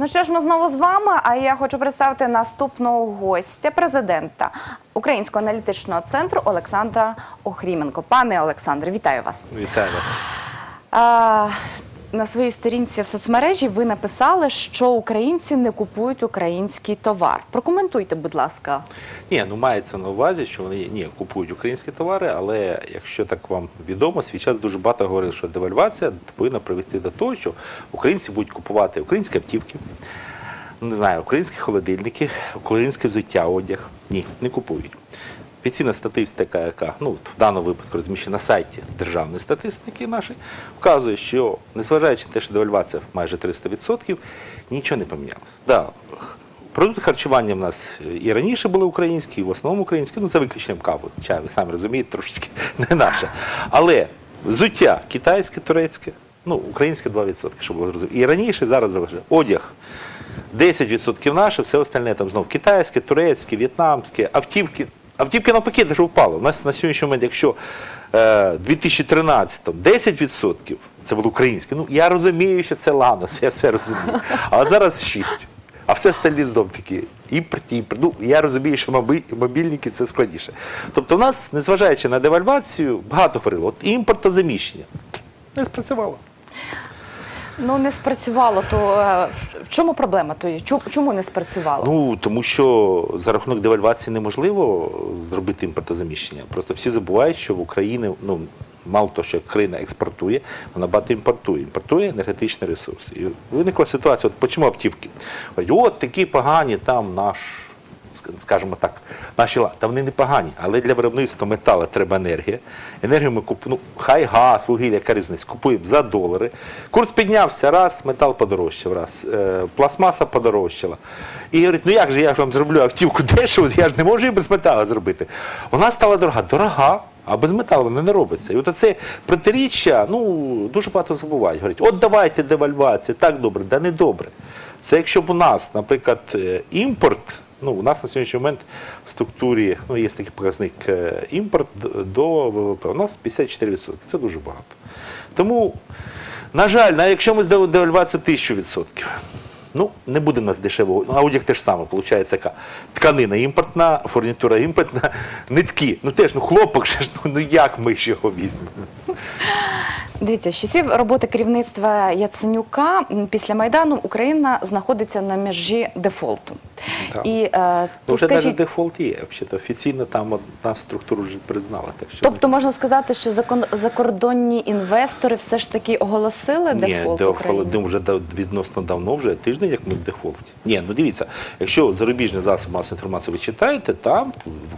Ну що ж, ми знову з вами. А я хочу представити наступного гостя, президента Українського аналітичного центру Олександра Охріменко. Пане Олександре, вітаю вас. Вітаю вас. А, на своїй сторінці в соцмережі ви написали, що українці не купують український товар. Прокоментуйте, будь ласка. Ні, ну мається на увазі, що вони ні, купують українські товари, але якщо так вам відомо, свій час дуже багато говорили, що девальвація повинна привести до того, що українці будуть купувати українські автівки, ну не знаю, українські холодильники, українське взуття, одяг. Ні, не купують. Офіційна статистика, яка ну, в даному випадку розміщена на сайті державної статистики нашої, вказує, що незважаючи на те, що девальвація майже 300%, нічого не помінялося. Да, Продукти харчування в нас і раніше були українські, і в основному українські, ну за виключенням кави, чай, ви самі розумієте, трошечки не наше. Але взуття китайське, турецьке, ну, українське 2%, щоб було зрозуміло. І раніше, зараз залежить. Одяг 10% наше, все остальне там знов китайське, турецьке, в'єтнамське, автівки. Автівки навпаки даже впали. У нас на сьогоднішній момент, якщо е, 2013 10% це було українське, ну я розумію, що це Ланос, я все розумію. А зараз 6%. А все остальні знов такі імпорт, імпорт. Ну, я розумію, що мобільники це складніше. Тобто, в нас, незважаючи на девальвацію, багато говорили, от імпортозаміщення не спрацювало. Ну не спрацювало, то е, в- чому проблема? То? Чому не спрацювало? Ну тому що за рахунок девальвації неможливо зробити імпортозаміщення. Просто всі забувають, що в Україні ну мало того, що країна експортує, вона багато імпортує. Імпортує енергетичний ресурс. І виникла ситуація, от почому автівки? От такі погані там наш. Скажімо так, наші та вони не погані, але для виробництва металу треба енергія. Енергію ми купуємо, ну, хай газ, вугілля, яка різниця, купуємо за долари. Курс піднявся, раз, метал подорожчав, раз, е, пластмаса подорожчала. І говорить, ну як же я вам зроблю автівку дешево, я ж не можу її без металу зробити. Вона стала дорога. Дорога, а без металу не робиться. І от це протиріччя, ну, дуже багато забувають. Говорять, от давайте девальвація, так добре, да не добре. Це якщо б у нас, наприклад, е, імпорт. Ну, у нас на сьогоднішній момент в структурі ну, є такий показник е, імпорт до ВВП. У нас 54%. Це дуже багато. Тому, на жаль, якщо ми здав- девальвацію 1000%, ну, не буде в нас дешевого. Ну, а одяг теж саме, виходить, яка тканина імпортна, фурнітура імпортна, нитки. Ну теж, ну хлопок, ж, ну, ну як ми ж його візьмемо? Дивіться, з часів роботи керівництва Яценюка після Майдану Україна знаходиться на межі дефолту. І е, Ну, вже навіть дефолт є. Взагалі, офіційно там одна структура вже признала. Так що тобто можна сказати, що закон, закордонні інвестори все ж таки оголосили Ні, дефолт України? вже відносно давно, вже тиждень, як ми в дефолті. Ні, ну дивіться, якщо зарубіжний засіб масової інформації ви читаєте, там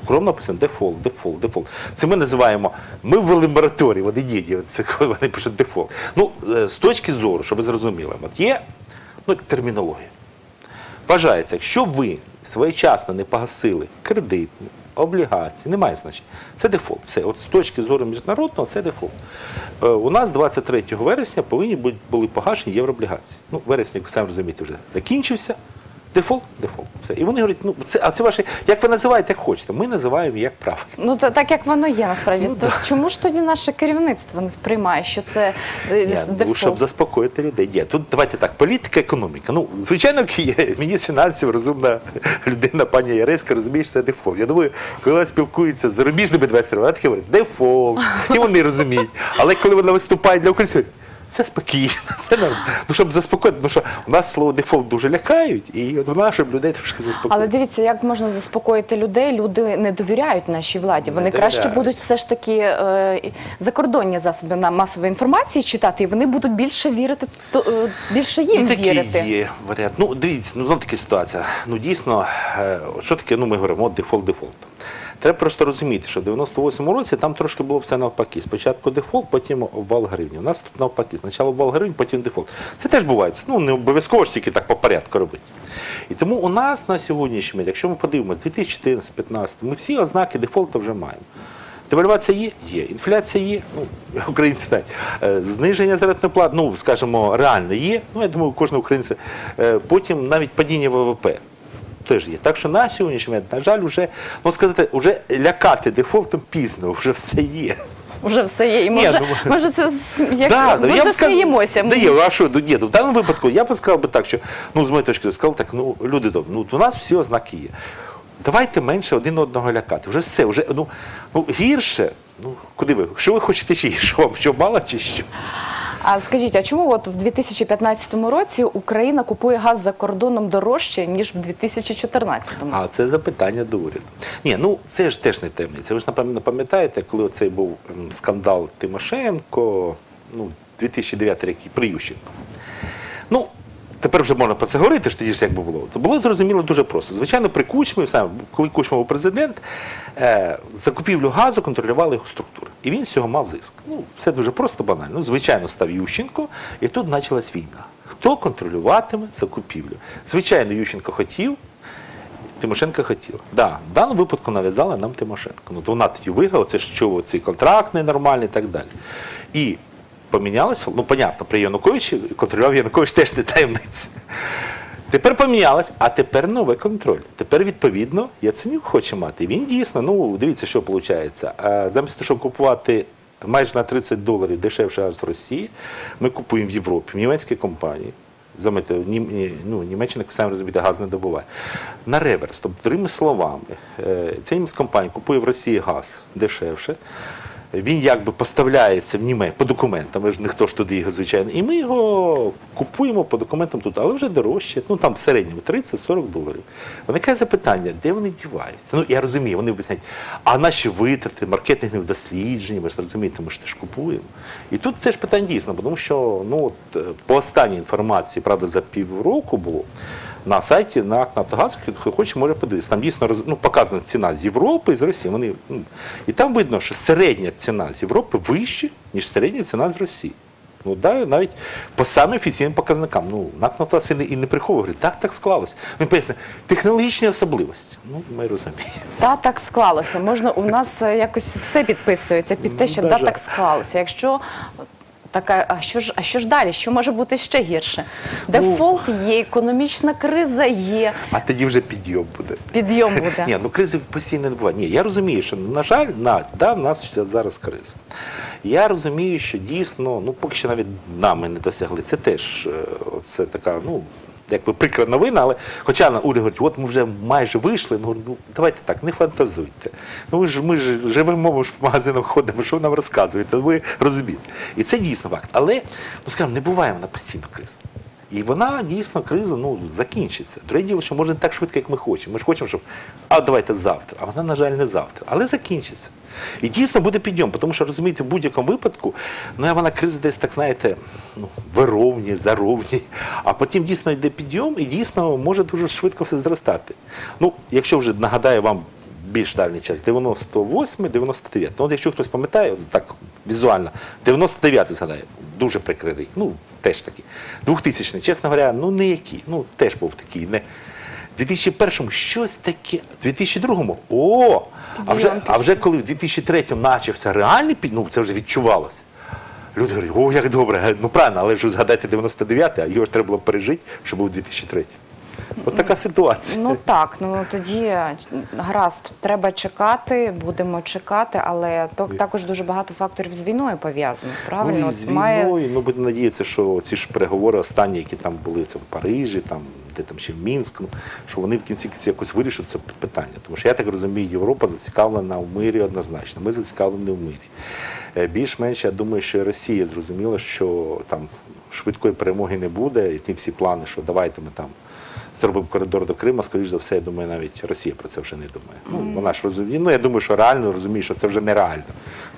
вкромно написано дефолт, дефолт, дефолт. Це ми називаємо, ми ввели мораторій, вони ні, це коли пишуть дефолт. Ну, е, з точки зору, щоб ви зрозуміли, от є ну, термінологія. Вважається, якщо ви своєчасно не погасили кредитні, облігації, немає значення. Це дефолт. Все, от з точки зору міжнародного, це дефолт. Е, у нас 23 вересня повинні були погашені єврооблігації. Ну, вересня, як ви самі розумієте, вже закінчився. Дефолт, дефолт. Все. І вони говорять, ну це, а це ваше, як ви називаєте, як хочете. Ми називаємо як правильно. Ну та- так як воно є насправді. Ну, то да. чому ж тоді наше керівництво не сприймає, що це е, Ні, ну, щоб заспокоїти людей. Ні, тут давайте так, політика, економіка. Ну, звичайно, є міністр фінансів, розумна людина, пані Яреська, розуміє, що це дефолт. Я думаю, коли вона спілкується з зарубіжними інвесторами, вона таке говорить, дефолт, і вони розуміють. Але коли вона виступає для українців, все спокійно, все нормально. Ну, щоб заспокоїти, тому що у нас слово дефолт дуже лякають, і от вона, щоб людей трошки заспокоїти. Але дивіться, як можна заспокоїти людей. Люди не довіряють нашій владі. Вони краще будуть все ж таки е, закордонні засоби на масової інформації читати, і вони будуть більше вірити, то, е, більше їм І такий вірити. є варіант. Ну, дивіться, ну знов таки ситуація. Ну дійсно, е, от що таке, ну ми говоримо, от дефолт дефолт. Треба просто розуміти, що в 98-му році там трошки було все навпаки. Спочатку дефолт, потім обвал гривні. У нас тут навпаки. Спочатку обвал гривень, потім дефолт. Це теж буває. Це, Ну не обов'язково ж тільки так по порядку робити. І тому у нас на сьогоднішній момент, якщо ми подивимося, 2014-2015, ми всі ознаки дефолту вже маємо. Девальвація є? Є. Інфляція є, ну, українці знають. Е, Зниження заробітної плати, ну, скажімо, реально є. Ну, я думаю, кожен українець. Е, Потім навіть падіння ВВП теж є. Так що на сьогоднішній момент, на жаль, вже, ну сказати, вже лякати дефолтом пізно, вже все є. вже все є. І Ні, може, ну, може це з- як Да, ми вже б сказав- сміємося. Да, є, а що, ну, ні, ну, в даному випадку я б сказав би так, що ну, з моєї точки зору, сказав так, ну люди добрі, ну у нас всі ознаки є. Давайте менше один одного лякати. Вже все, вже ну, ну гірше. Ну куди ви? Що ви хочете ще? Що вам що мало чи що? А скажіть, а чому от в 2015 році Україна купує газ за кордоном дорожче ніж в 2014? А це запитання до уряду. Ні, ну це ж теж не темниця. Ви ж напевно пам'ятаєте, коли цей був ем, скандал Тимошенко, ну 2009 рік Приющенко. Ну, тепер вже можна про це говорити, що тоді ж як би було. То було зрозуміло дуже просто. Звичайно, при Кучмі, саме, коли Кучма був президент, е, закупівлю газу контролювали його структури. І він з цього мав зиск. Ну, все дуже просто, банально. Ну, звичайно, став Ющенко, і тут почалась війна. Хто контролюватиме закупівлю? Звичайно, Ющенко хотів, Тимошенко хотіла. Да, в даному випадку нав'язала нам Тимошенко. Ну, то вона тоді виграла, це що цей контракт ненормальний і так далі. І помінялося, ну, понятно, при Януковичі контролював Янукович теж не таємниця. Тепер помінялось, а тепер новий контроль. Тепер, відповідно, Яценюк хоче мати. Він дійсно, ну дивіться, що виходить. Замість того, щоб купувати майже на 30 доларів дешевше газ в Росії, ми купуємо в Європі, в німецькій компанії. Замите, ну, Німеччина, як самі розумієте, газ не добуває. На реверс, тобто, другими словами, е, ця німецька компанія купує в Росії газ дешевше. Він якби поставляється в Німе по документам, ж ніхто ж туди його, звичайно. І ми його купуємо по документам тут, але вже дорожче, ну там в середньому 30-40 доларів. Виникає запитання, де вони діваються? Ну я розумію, вони об'ясняють, а наші витрати, маркетингові дослідження, ви ж розумієте, ми ж це ж купуємо. І тут це ж питання дійсно, тому що ну, от, е, по останній інформації, правда, за півроку було. На сайті на «Нафтогаз», хто хоче, може подивитися. Там дійсно ну, показана ціна з Європи і з Росії. Вони, ну, і там видно, що середня ціна з Європи вища, ніж середня ціна з Росії. Ну, да, навіть по самим офіційним показникам. Ну, НАК «Нафтогаз» і не, і не приховує, говорить, так, так склалось. Він пояснює, технологічні особливості. Ну, ми розуміємо. Та так склалося. Можна у нас е, якось все підписується під те, Ну, що на да, так склалося. Якщо така, а що ж, а що ж далі? Що може бути ще гірше? Дефолт є, економічна криза є, А тоді вже підйом буде. підйом буде. Ні, ну кризи постійно не буває. Ні, я розумію, що на жаль, на, да, в нас зараз криза. Я розумію, що дійсно, ну поки що навіть нами не досягли. Це теж е, це така, ну. Якби прикра новина, але хоча на уряд говорить, от ми вже майже вийшли, ну, ну давайте так, не фантазуйте. Ну ви ж ми ж живемо, ми ж по магазинам ходимо, що ви нам розказуєте, ви розумієте. І це дійсно факт. Але, ну скажімо, не буває вона постійно криза. І вона дійсно криза ну, закінчиться. Друге діло, що може не так швидко, як ми хочемо. Ми ж хочемо, щоб а давайте завтра. А вона, на жаль, не завтра. Але закінчиться. І дійсно буде підйом, тому що розумієте, в будь-якому випадку, ну вона криза десь так, знаєте, ну, вировні, заровні, а потім дійсно йде підйом і дійсно може дуже швидко все зростати. Ну, якщо вже нагадаю вам більш дальній час, 98 99 Ну, от якщо хтось пам'ятає, так візуально, 99 згадає, дуже прикрий рік, ну, теж такі. 2000 чесно говоря, ну не які. ну теж був такий. Не... В 2001-му щось таке, в 2002-му, о! А вже, а вже коли в 2003-му почався реальний під, ну це вже відчувалося. Люди говорять, о, як добре, ну правильно, але ж згадайте 99-й, а його ж треба було пережити, щоб був 2003. От така ситуація. Ну так, ну тоді е, гаразд, треба чекати, будемо чекати, але то також дуже багато факторів з війною пов'язано. Правильно, Ну, з має війною, ну будемо надіятися, що ці ж переговори останні, які там були це в Парижі, там де там ще в Мінську, що вони в кінці кінці якось вирішать це питання. Тому що я так розумію, Європа зацікавлена в мирі однозначно. Ми зацікавлені в мирі. Е, Більш-менш я думаю, що і Росія зрозуміла, що там швидкої перемоги не буде, і ті всі плани, що давайте ми там. Зробив коридор до Крима, скоріш за все, я думаю, навіть Росія про це вже не думає. Ну, вона ж розуміє. Ну, я думаю, що реально розуміє, що це вже нереально.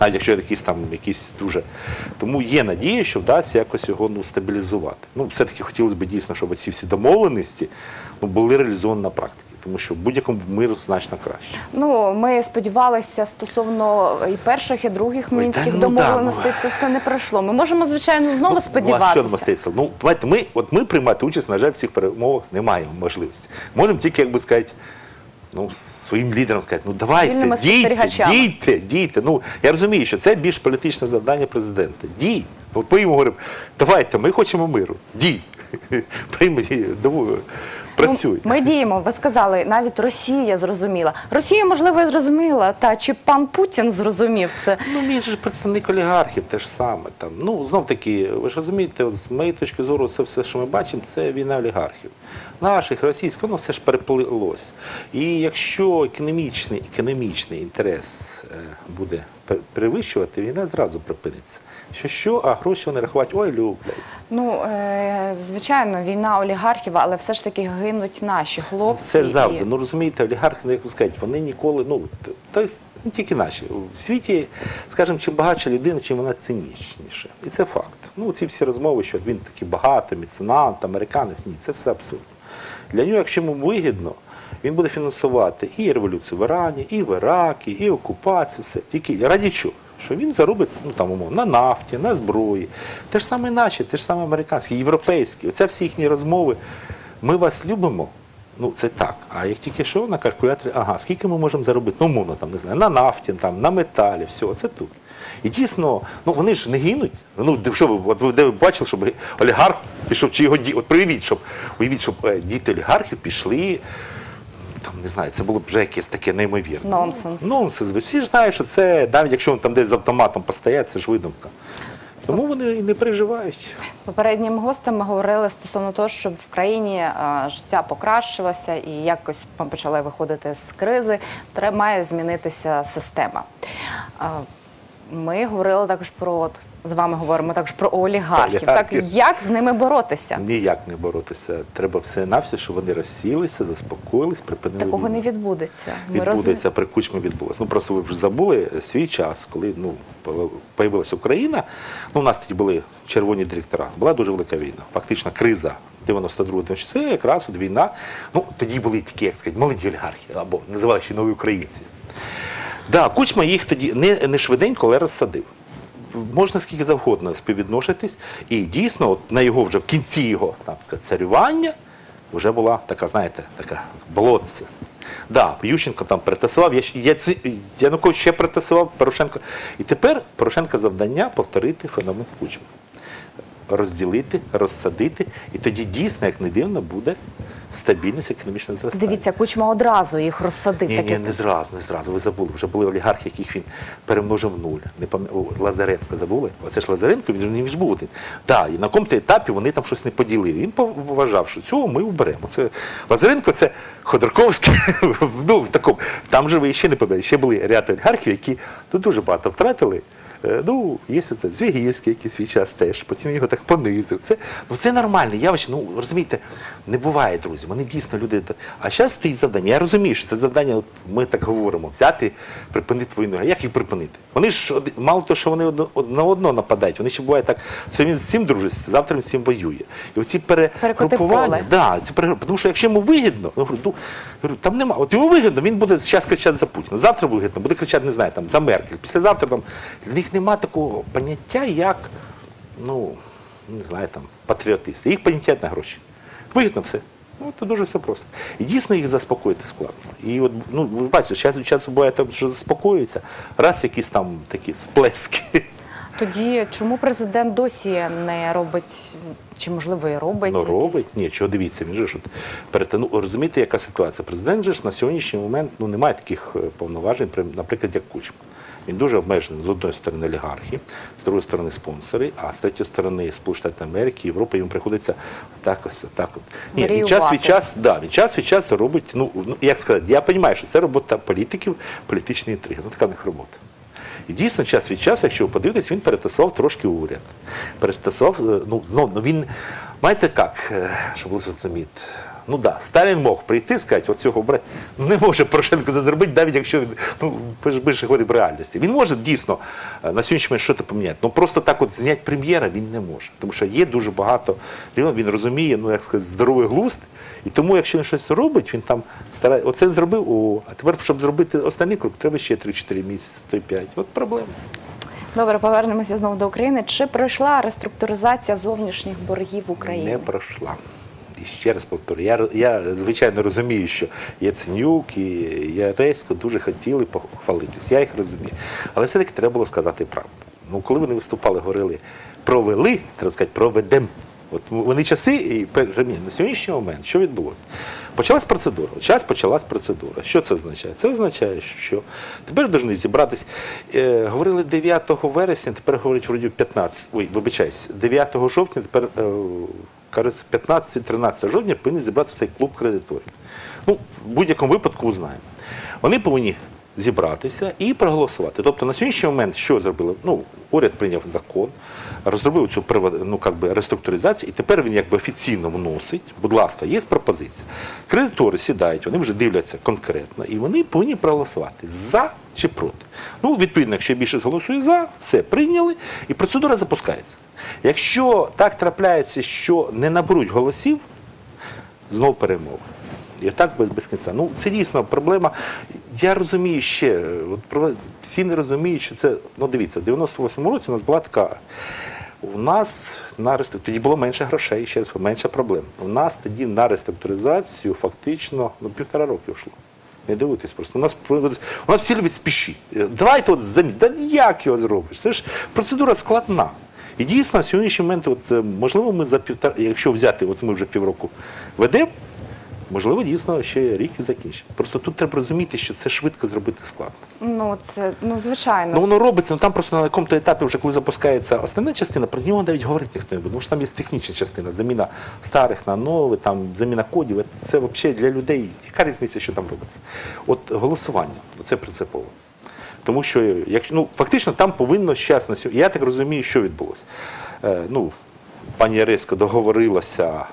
Навіть якщо якісь там якісь дуже. Тому є надія, що вдасться якось його ну, стабілізувати. Ну, все-таки хотілося б дійсно, щоб ці всі домовленості ну, були реалізовані на практиці, тому що в будь-якому мир значно краще. ну ми сподівалися стосовно і перших, і других Ой, мінських та ну да, домовленостей. Це все не пройшло. Ми можемо звичайно знову Ну, а що сподіватися. Ну, давайте ми, от ми приймати участь, на жаль, в цих перемовах не маємо можливості. Можемо тільки, як би сказати, ну, своїм лідерам сказати, ну давайте, дійте, дійте, дійте. Ну, я розумію, що це більш політичне завдання президента. Дій. От ми йому говоримо, давайте, ми хочемо миру. Дій. Прийміть. Працюй. Ми діємо. Ви сказали, навіть Росія зрозуміла. Росія, можливо, і зрозуміла. Та чи пан Путін зрозумів це? Ну, він же представник олігархів, те ж саме. Там. Ну, знов таки, ви ж розумієте, от з моєї точки зору, це все, що ми бачимо, це війна олігархів. Наших, російських, воно все ж переплилось. І якщо економічний, економічний інтерес е, буде перевищувати, війна зразу припиниться. Що що, а гроші вони рахувати, ой, люблять. Ну, е, звичайно, війна олігархів, але все ж таки гинуть наші хлопці. Це ж завжди. і- Ну розумієте, олігархи, як ви скажете, вони ніколи, ну т- та й не тільки наші. В світі, скажімо, чим багатша людина, чим вона цинічніша. І це факт. Ну, ці всі розмови, що він такий багатий, меценат, американець, ні, це все абсурд. Для нього, якщо йому вигідно, він буде фінансувати і революцію в Ірані, і в Іракі, і окупацію, все. Тільки раді чого? Що він заробить ну, там, умовно, на нафті, на зброї. Те ж саме наші, те ж саме американські, європейські. Оце всі їхні розмови. Ми вас любимо. Ну, це так. А як тільки що на калькуляторі, ага, скільки ми можемо заробити? Ну, умовно, там, не знаю, на нафті, там, на металі, все, це тут. І дійсно, ну вони ж не гинуть. Ну, що ви, от ви де ви бачили, щоб олігарх пішов, чи його ді... От проявіть, щоб уявіть, щоб е, діти олігархів пішли. Там не знаю, це було б вже якесь таке неймовірне. Нонсенс. Нонсенс. Ви всі ж знають, що це, навіть якщо він там десь з автоматом постоять, це ж видумка. Тому вони і не переживають. З попереднім гостем ми говорили стосовно того, щоб в країні життя покращилося і якось ми почали виходити з кризи. Треба має змінитися система. Ми говорили також про от, з вами говоримо також про олігархів. Так як з ними боротися? Ніяк не боротися. Треба все на все, щоб вони розсілися, заспокоїлись, припинили. Такого війну. не відбудеться. Ми відбудеться при кучмі відбулося. Ну просто ви вже забули свій час, коли ну появилася Україна. Ну у нас тоді були червоні директора. Була дуже велика війна. Фактично криза 92 тому це якраз от війна. Ну тоді були такі, як сказати, молоді олігархи, або називали ще нові українці. Да, Кучма їх тоді не, не швиденько, але розсадив. Можна скільки завгодно співвідноситись, і дійсно, от на його вже в кінці його там сказати, царювання вже була така, знаєте, така болотце. Да, Ющенко там притасував, я, Янукович ще притасував Порошенко. І тепер Порошенка завдання повторити феномен Кучми. Розділити, розсадити, і тоді дійсно, як не дивно, буде стабільність економічне зростання. Дивіться, кучма одразу їх розсадив. Ні, ні, не зразу, не зразу. Ви забули. Вже були олігархи, яких він перемножив нуль. Не пам'я... О, Лазаренко забули? Оце ж Лазаренко, він ж не був один. Так, і на якому-то етапі вони там щось не поділили. Він вважав, що цього ми уберемо. Це Лазаренко це Ходорковський. ну, в такому. Там же ви ще не пам'ятаєте, ще були ряд олігархів, які тут дуже багато втратили. Е, Ну, є це Звігільський, який свій час теж, потім його так понизив. Це, ну, це нормальне явище. Ну, розумієте, не буває, друзі. Вони дійсно люди. А зараз стоїть завдання. Я розумію, що це завдання, от ми так говоримо, взяти, припинити війну. А як їх припинити? Вони ж мало того, що вони одно, на одно нападають, вони ще буває так, сьогодні з цим дружить, завтра він з цим воює. І оці перегрупування, да, це перегруп... тому що якщо йому вигідно, ну, говорю, там нема. От йому вигідно, він буде зараз кричати за Путіна. Завтра буде буде кричати, не знаю, там, за Меркель. Післязавтра там для них нема такого поняття, як, ну, не знаю, там, патріотисти. Їх поняття на гроші. Вигідно все. Ну, це дуже все просто. І дійсно їх заспокоїти складно. І от, ну, ви бачите, час від часу буває так, що заспокоюється, раз якісь там такі сплески. тоді чому президент досі не робить, чи можливо і робить? Ну, якісь- робить. Ні, чого дивіться, він же ж от перетину. Розумієте, яка ситуація? Президент же ж на сьогоднішній момент ну, не має таких е, повноважень, наприклад, як Кучма. Він дуже обмежений з одної сторони олігархи, з другої сторони спонсори, а з третьої сторони Сполучені Штати Америки, Європа, йому приходиться так ось так. От. Ні, він час від часу, да, він час від часу робить, ну, ну як сказати, я розумію, що це робота політиків, політичні інтриги. Ну така в них робота. І дійсно, час від часу, якщо ви подивитесь, він перетасував трошки уряд. Перетасував, е, ну, знов, ну він, знаєте як, е, щоб ви зрозуміти, ну да, Сталін мог прийти сказати, оцього брати. Ну не може Порошенко це зробити, навіть якщо він, ну, більше говорить в реальності. Він може дійсно е, на сьогоднішній момент щось поміняти. Ну просто так от зняти прем'єра він не може. Тому що є дуже багато, він розуміє, ну як сказати, здоровий глузд. І тому, якщо він щось робить, він там старає. Оце він зробив, о, а тепер, щоб зробити останній крок, треба ще 3-4 місяці, то й 5. От проблема. Добре, повернемося знову до України. Чи пройшла реструктуризація зовнішніх боргів України? Не пройшла. І ще раз повторю, я, я звичайно розумію, що Яценюк і Яресько дуже хотіли похвалитись, я їх розумію. Але все-таки треба було сказати правду. Ну, коли вони виступали, говорили провели, треба сказати, проведемо. От вони часи, і на сьогоднішній момент, що відбулося? Почалась процедура. Зараз почалась процедура. Що це означає? Це означає, що тепер повинні зібратись. Е, говорили 9 вересня, тепер говорять вроді 15, ой, вибачаюсь, 9 жовтня, тепер е, кажеться 15-13 жовтня повинні зібрати цей клуб кредиторів. Ну, в будь-якому випадку узнаємо. Вони повинні зібратися і проголосувати. Тобто на сьогоднішній момент що зробили? Ну, уряд прийняв закон, розробив цю ну, как би, реструктуризацію, і тепер він якби офіційно вносить, будь ласка, є пропозиція. Кредитори сідають, вони вже дивляться конкретно, і вони повинні проголосувати за чи проти. Ну, відповідно, якщо більшість голосує за, все прийняли, і процедура запускається. Якщо так трапляється, що не наберуть голосів, знову перемови. І так без, без кінця. Ну, це дійсно проблема. Я розумію ще, от, всі не розуміють, що це, ну дивіться, в 98-му році у нас була така. У нас на тоді було менше грошей, ще раз менше проблем. У нас тоді на реструктуризацію фактично ну, півтора роки йшло. Не дивуйтесь просто. У нас, у нас всі люблять спіші. Давайте от замі. Да як його зробиш? Це ж процедура складна. І дійсно, на сьогоднішній момент, от, е, можливо, ми за півтора, якщо взяти, от ми вже півроку ведемо, можливо, дійсно ще рік і закінчимо. Просто тут треба розуміти, що це швидко зробити складно. Ну це ну звичайно. Ну воно робиться, ну там просто на якому-то етапі, вже коли запускається основна частина, про нього навіть говорити ніхто не буде. Тому що там є технічна частина, заміна старих на нові, там заміна кодів. Це взагалі для людей. Яка різниця, що там робиться? От голосування, це принципово. Тому що якщо ну фактично там повинно зараз на сьогодні. Я так розумію, що відбулося. Е, ну, пані Яресько договорилася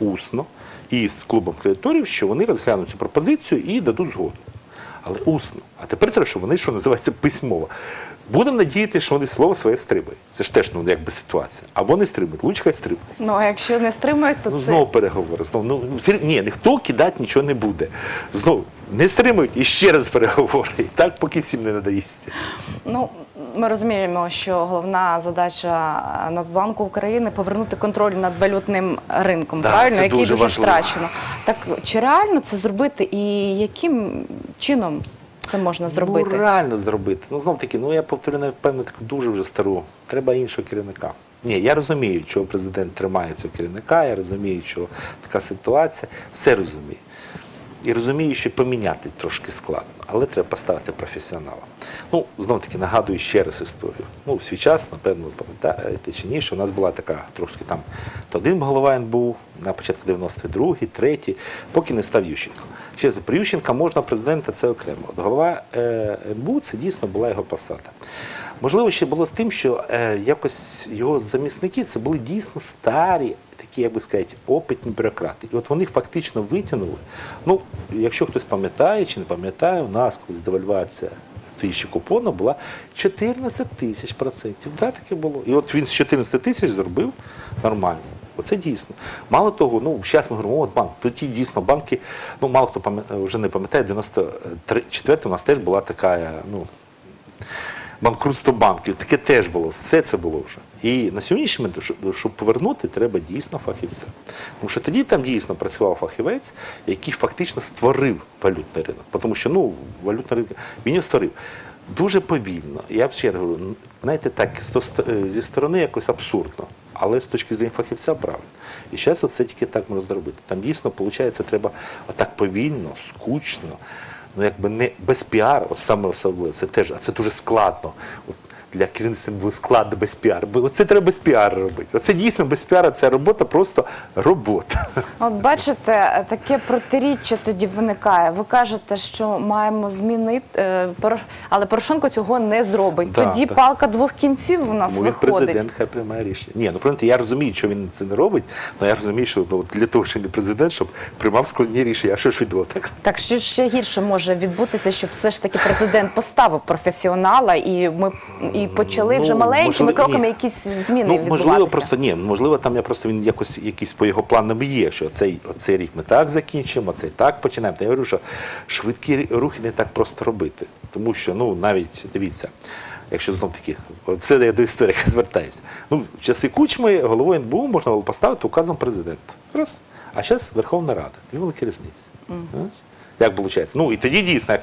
усно із клубом кредиторів, що вони розглянуть цю пропозицію і дадуть згоду. Але усно. А тепер треба, щоб вони, що називається, письмово. Будемо надіятися, що вони слово своє стримають. Це ж теж ну, якби ситуація. Або не стримують, лучше хай стримують. Ну а якщо не стримують, то Ну, це знову переговори. Знову, ну, ні, ніхто кидати нічого не буде. Знову не стримують і ще раз переговори. І так, поки всім не надоїсться. Ну, ми розуміємо, що головна задача Нацбанку України повернути контроль над валютним ринком, Да, правильно, це який дуже дуже, втрачено. Так чи реально це зробити, і яким чином це можна зробити? Ну, реально зробити. Ну, знов таки, ну я повторю, напевно, таку дуже вже стару. Треба іншого керівника. Ні, я розумію, чого президент тримає цього керівника, я розумію, що така ситуація, все розумію. І розумію, що поміняти трошки складно, але треба поставити професіонала. Ну, знов таки нагадую ще раз історію. Ну, в свій час, напевно, ви пам'ятаєте чи ні, що у нас була така трошки там, то один голова НБУ на початку 92-й, третій, поки не став Ющенко. Ще раз, при Ющенка можна президента це окремо. От голова е, НБУ це дійсно була його посада. Можливо, ще було з тим, що е, якось його замісники це були дійсно старі, такі, як би сказати, опитні бюрократи. І от вони фактично витягнули. Ну, якщо хтось пам'ятає чи не пам'ятає, у нас колись девальвація ще купону була 14 тисяч процентів. Да, таке було. І от він з 14 тисяч зробив нормально. Оце дійсно. Мало того, ну зараз ми говоримо, от банк, тоді дійсно банки, ну мало хто пам'ятає, вже не пам'ятає, 94 у нас теж була така, ну, банкрутство банків, таке теж було, все це було вже. І на сьогоднішній момент, щоб- повернути, треба дійсно фахівця. Тому що тоді там дійсно працював фахівець, який фактично створив валютний ринок. Тому що ну, валютний ринок він його створив. Дуже повільно. Я б ще говорю, знаєте, так е, зі сторони якось абсурдно, але з точки зору фахівця правильно. І зараз це тільки так можна зробити. Там дійсно, виходить, треба отак повільно, скучно ну якби не без піару, саме особливо, це теж, а це дуже складно. От для керівництва було складно без піару. Бо це треба без піару робити. Оце дійсно без піару, це робота, просто робота. От бачите, таке протиріччя тоді виникає. Ви кажете, що маємо змінити, е, але Порошенко цього не зробить. Да, тоді да. палка двох кінців у нас він виходить. президент хай приймає рішення. Ні, ну правда, я розумію, що він це не робить, але я розумію, що ну, для того, що він не президент, щоб приймав складні рішення. А що ж відбуло так? Так що ще гірше може відбутися, що все ж таки президент поставив професіонала, і ми і почали вже Ну, маленькими можливо, кроками ні. якісь зміни Ну, відбуватися. можливо, просто ні. Можливо, там я просто він якось якісь по його планам є, що цей, оцей рік ми так закінчимо, цей так починаємо. Та я говорю, що швидкі рухи не так просто робити. Тому що, ну, навіть дивіться, якщо знов таки, все я до історії звертаюся. Ну, в часи кучми головою НБУ можна було поставити указом президента. Раз. А зараз Верховна Рада. Дві великі різниці. Знаєш? Як виходить? Ну і тоді дійсно,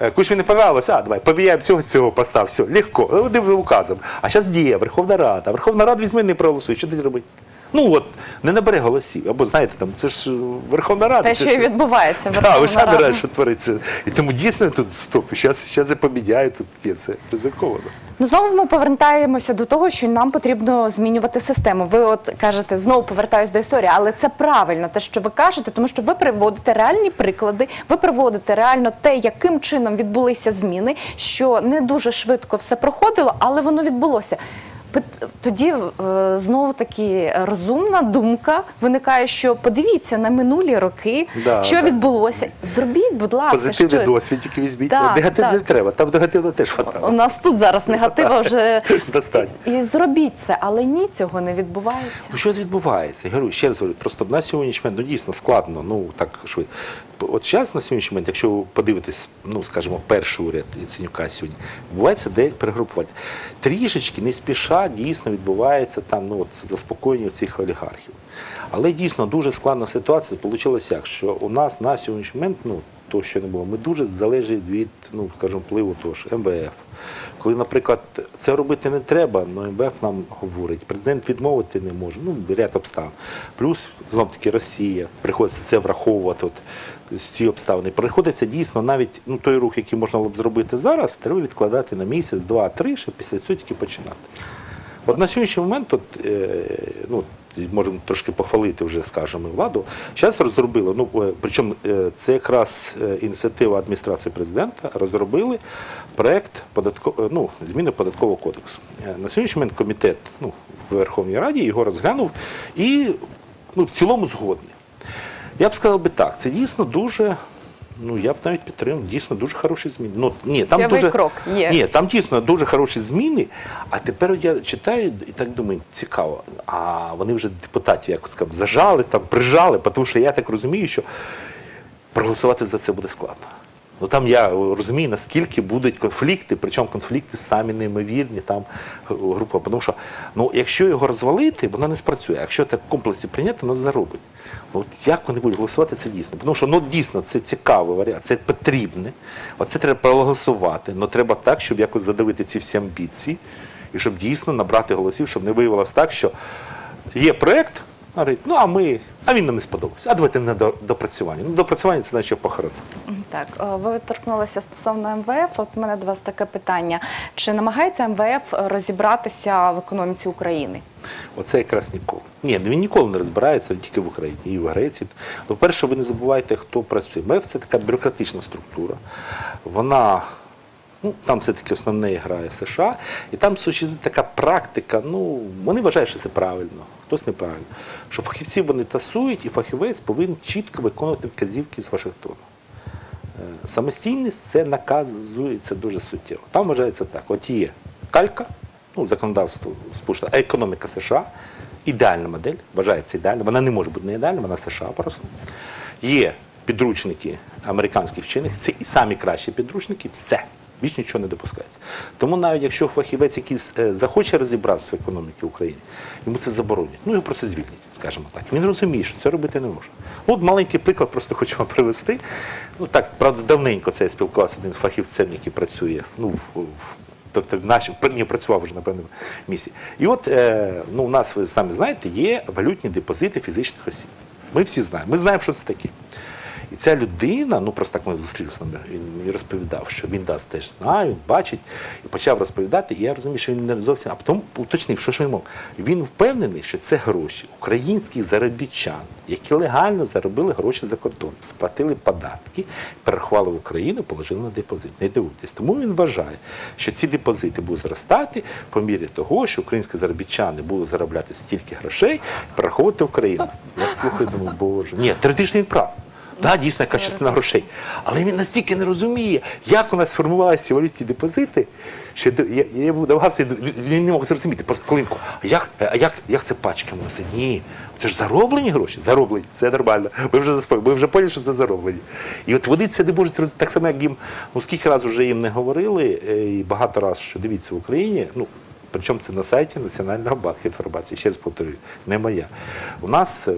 е, Кучмі не понравилося, а давай побіяємо цього цього постав, все, легко, ну, указом. А зараз діє Верховна Рада. Верховна Рада візьме не проголосує. Що тоді робити? Ну от не набере голосів. Або знаєте, там це ж е, Верховна Рада. Те, що і відбувається. Да, ви Верховна ж самі що твориться. І тому дійсно тут стоп. Зараз, я поміняю, тут є це ризиковано. Ну знову ми повертаємося до того, що нам потрібно змінювати систему. Ви от кажете, знову повертаюсь до історії, але це правильно, те, що ви кажете, тому що ви приводите реальні приклади, ви приводите реально те, яким чином відбулися зміни, що не дуже швидко все проходило, але воно відбулося. Тоді е, знову таки розумна думка виникає, що подивіться на минулі роки, Да, що да. відбулося. Зробіть, будь ласка, Позитивний щось. досвід тільки візьміть. Так, Негатив не треба, там негативно теж У нас тут зараз негатива вже Достатньо. і зробіть це, але ні, цього не відбувається. Ну, щось відбувається. Я говорю, ще раз говорю, просто на сьогоднішній момент ну, дійсно складно, ну так швидко. От зараз на сьогоднішній момент, якщо ви подивитесь, ну скажімо, перший уряд Яценюка сьогодні, відбувається де перегрупування. Трішечки не спіша дійсно відбувається там ну, от, заспокоєння цих олігархів. Але дійсно дуже складна ситуація. вийшла як, що у нас на сьогоднішній момент, ну, то, що не було, ми дуже залежить від, ну, скажімо, впливу того ж МВФ. Коли, наприклад, це робити не треба, але МВФ нам говорить, президент відмовити не може, ну, ряд обставин. Плюс, знов таки, Росія, приходиться це враховувати, от, ці обставини. Приходиться дійсно навіть ну, той рух, який можна було б зробити зараз, треба відкладати на місяць, два, три, щоб після цього тільки починати. От на сьогоднішній момент, от, е, ну, можемо трошки похвалити вже, скажімо, владу. Зараз розробили, ну, е, причому е, це якраз ініціатива адміністрації президента, розробили проект податко, е, ну, зміни податкового кодексу. Е, На сьогоднішній момент комітет ну, в Верховній Раді його розглянув і ну, в цілому згодний. Я б сказав би так, це дійсно дуже. Ну, я б навіть підтримав, дійсно дуже хороші зміни. Ну, ні, там дуже, крок є. Ні, там дійсно дуже хороші зміни. А тепер я читаю і так думаю, цікаво. А вони вже депутатів якось сказав, зажали, там, прижали, тому що я так розумію, що проголосувати за це буде складно. Ну там я розумію, наскільки будуть конфлікти, причому конфлікти самі неймовірні, там е, група. Тому що ну, якщо його розвалити, воно не спрацює. Якщо це в комплексі прийняти, воно заробить. Ну, От як вони будуть голосувати, це дійсно. Тому що ну, дійсно це цікавий варіант, це потрібне. Оце треба проголосувати. але треба так, щоб якось задавити ці всі амбіції, і щоб дійсно набрати голосів, щоб не виявилось так, що є проєкт, говорить, ну а ми, а він нам не сподобався. А давайте на допрацювання. Ну, допрацювання це наче похорона. Так, е, ви торкнулися стосовно МВФ. От у мене до вас таке питання: чи намагається МВФ розібратися в економіці України? Оце якраз ніколи. Ні, він ніколи не розбирається тільки в Україні і в Греції. Ну, перше, ви не забувайте, хто працює. МЕФ це така бюрократична структура. Вона. Ну, там все-таки основне грає США, і там существує така практика, ну, вони вважають, що це правильно, хтось неправильно. Що фахівці вони тасують, і фахівець повинен чітко виконувати вказівки з Вашингтону. Е, Самостійність це наказується дуже суттєво. Там вважається так: от є калька, ну, законодавство спущено, а економіка США, ідеальна модель, вважається ідеальна, вона не може бути не ідеальна, вона США просто. Є підручники американських вчених, це і самі кращі підручники, все. Більш нічого не допускається. Тому навіть якщо фахівець якийсь е, захоче розібратися в економіці України, йому це заборонять. Ну його просто звільнять, скажімо так. Він розуміє, що це робити не може. От маленький приклад, просто хочу вам привести. Ну так, правда, давненько це я спілкувався з одним фахівцем, який працює. Ну, в, тобто в нашій не працював вже на певному місці. І от е, ну, у нас, ви самі знаєте, є валютні депозити фізичних осіб. Ми всі знаємо. Ми знаємо, що це таке. І ця людина, ну просто так ми зустрілися, він мені розповідав, що він дасть теж знає, він бачить, і почав розповідати. І я розумію, що він не зовсім, а потім уточнив, що ж він мов. Він впевнений, що це гроші українських заробітчан, які легально заробили гроші за кордон, сплатили податки, перерахували в Україну, положили на депозит. Не дивуйтесь. Тому він вважає, що ці депозити будуть зростати по мірі того, що українські заробітчани будуть заробляти стільки грошей перераховувати в Україну. Я слухаю, думаю, боже. Ні, теоретично він прав. Так, дійсно, яка частина грошей. Але він настільки не розуміє, як у нас сформувалися валютні депозити, що я, я, намагався, він не мог зрозуміти. Просто хвилинку, а як, як, як це пачками? Це ні. Це ж зароблені гроші? Зароблені, це нормально. Ми вже заспокоїли, ми вже поняли, що це зароблені. І от вони це не можуть зрозуміти. Так само, як їм, ну скільки разів вже їм не говорили, е, і багато разів, що дивіться в Україні, ну, Причому це на сайті Національного банку інформації, ще раз повторюю, не моя. У нас е,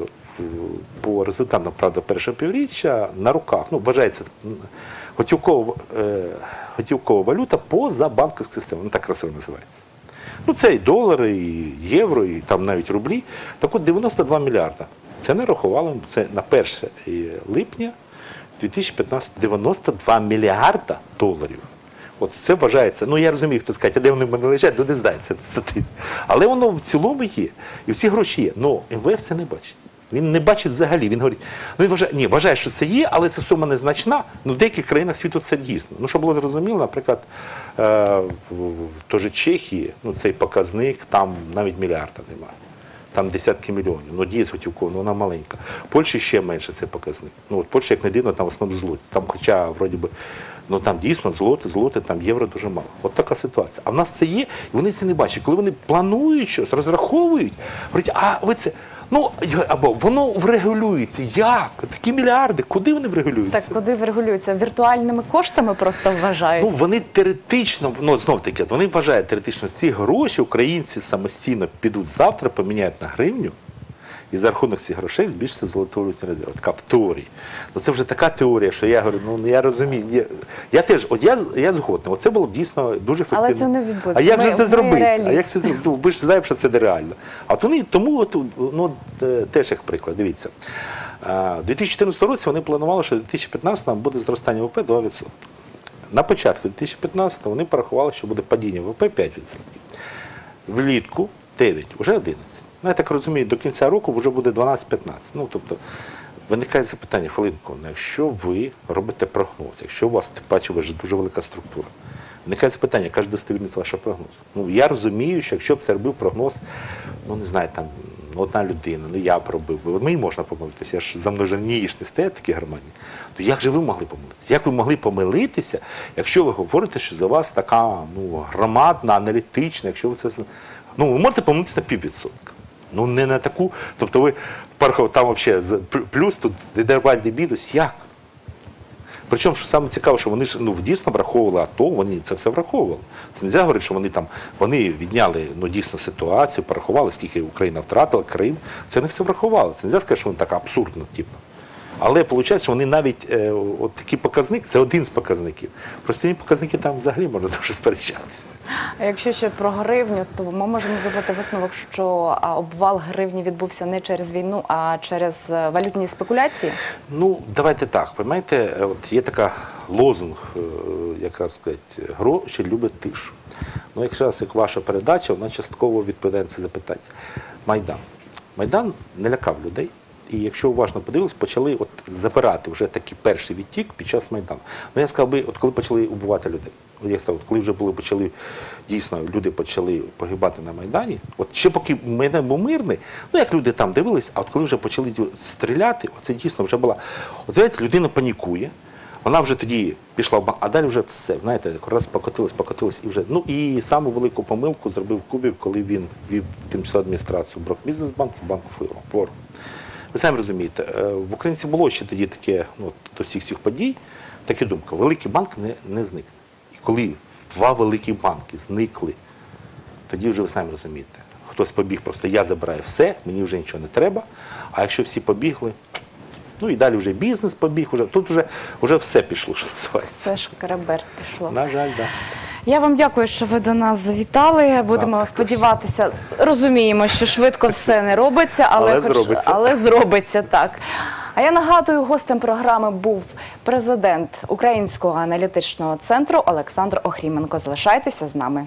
по результатам, правда, першого півріччя на руках, ну, вважається готівкова, е, валюта поза банківською системою, ну так красиво називається. Ну це і долари, і євро, і там навіть рублі. Так от 92 мільярда. Це не рахували, це на 1 липня 2015 92 мільярда доларів. От це вважається. Ну я розумію, хто скаже, а де вони в мене лежать, ну не знаю, це. Але воно в цілому є. І ці гроші є. Ну МВФ це не бачить. Він не бачить взагалі. Він говорить, ну він вважає, ні, вважає, що це є, але це сума незначна. Ну в деяких країнах світу це дійсно. Ну, щоб було зрозуміло, наприклад, е, в Чехії, ну цей показник, там навіть мільярда немає. Там десятки мільйонів. Ну, діє готівково, ну вона маленька. Польщі ще менше цей показник. Ну, от Польща, як не дивно, там в основному злоті. Там, хоча, вроді би, ну там дійсно злоти, злоти, там євро дуже мало. От така ситуація. А в нас це є, і вони це не бачать. Коли вони планують щось, розраховують, говорять, а ви це. Ну, або воно врегулюється. Як? Такі мільярди, куди вони врегулюються? Так, куди врегулюється? Віртуальними коштами просто вважають. Ну вони теоретично, ну знов таки, вони вважають теоретично, ці гроші українці самостійно підуть завтра, поміняють на гривню. І за рахунок цих грошей збільшиться золотовалютний резерв. Така в теорії. Ну це вже така теорія, що я говорю, ну я розумію. Я, я теж, от я, я згодний. Оце було б дійсно дуже ефективно. Але це не відбудеться. А як Ми- же це зробити? А як це зробити? Ну, ви ж знаєте, що це нереально. А вони тому от, ну, е, теж як приклад, дивіться. У 2014 році вони планували, що в 2015 буде зростання ВВП 2%. На початку 2015 вони порахували, що буде падіння ВВП 5%. Влітку 9, вже 11. Ну, я так розумію, до кінця року вже буде 12-15. Ну, тобто, виникає запитання, хвилинку, ну, якщо ви робите прогноз, якщо у вас, тим паче, ви ж дуже велика структура, виникає запитання, яка ж достовірність вашого прогнозу? Ну, я розумію, що якщо б це робив прогноз, ну, не знаю, там, ну, одна людина, ну, я б робив би, от мені можна помилитися, я ж за мною вже ні ж не стоять такі гармонії. То як же ви могли помилитися? Як ви могли помилитися, якщо ви говорите, що за вас така ну, громадна, аналітична, якщо ви це ну, ви можете помилитися на піввідсотка. Ну не на таку. Тобто ви там взагалі плюс тут дедербальний бідус. Як? Причому, що саме цікаво, що вони ж ну дійсно враховували АТО, вони це все враховували. Це не можна говорити, що вони там вони відняли ну дійсно ситуацію, порахували, скільки Україна втратила, Крим. Це не все врахували. Це не можна сказати, що вони так абсурдно, типу. Але виходить, що вони навіть е, от такий показник, це один з показників. Прості показники там взагалі можна дуже сперечатися. А якщо ще про гривню, то ми можемо зробити висновок, що обвал гривні відбувся не через війну, а через е, валютні спекуляції. Ну, давайте так. Поймаєте, от є така лозунг, е, якраз сказати, гроші любить тишу. Ну, якраз як ваша передача, вона частково відповідає на це запитання. Майдан. Майдан не лякав людей. І якщо уважно подивились, почали от забирати вже такий перший відтік під час Майдану. Ну я сказав би, от коли почали убивати людей. От я сказав, от коли вже були почали дійсно люди почали погибати на Майдані, от ще поки Майдан був мирний, ну як люди там дивились, а от коли вже почали стріляти, оце дійсно вже була. От знаєте, людина панікує. Вона вже тоді пішла в банк, а далі вже все. Знаєте, раз покотилась, покотилась і вже. Ну і саму велику помилку зробив Кубів, коли він вів тимчасову адміністрацію Брокбізнесбанк і банку Форум. Ви самі розумієте, е, в українці було ще тоді таке, ну, до всіх цих подій, така думка, великий банк не, не зникне. І коли два великі банки зникли, тоді вже ви самі розумієте. Хтось побіг, просто я забираю все, мені вже нічого не треба. А якщо всі побігли, ну і далі вже бізнес побіг, вже, тут вже, вже все пішло, що називається. Це ж караберт пішло. На жаль, так. Да. Я вам дякую, що ви до нас завітали. Будемо Так. сподіватися. Розуміємо, що швидко все не робиться, але, Але хоч- зробиться. але зробиться так. А я нагадую, гостем програми був президент Українського аналітичного центру Олександр Охріменко. Залишайтеся з нами.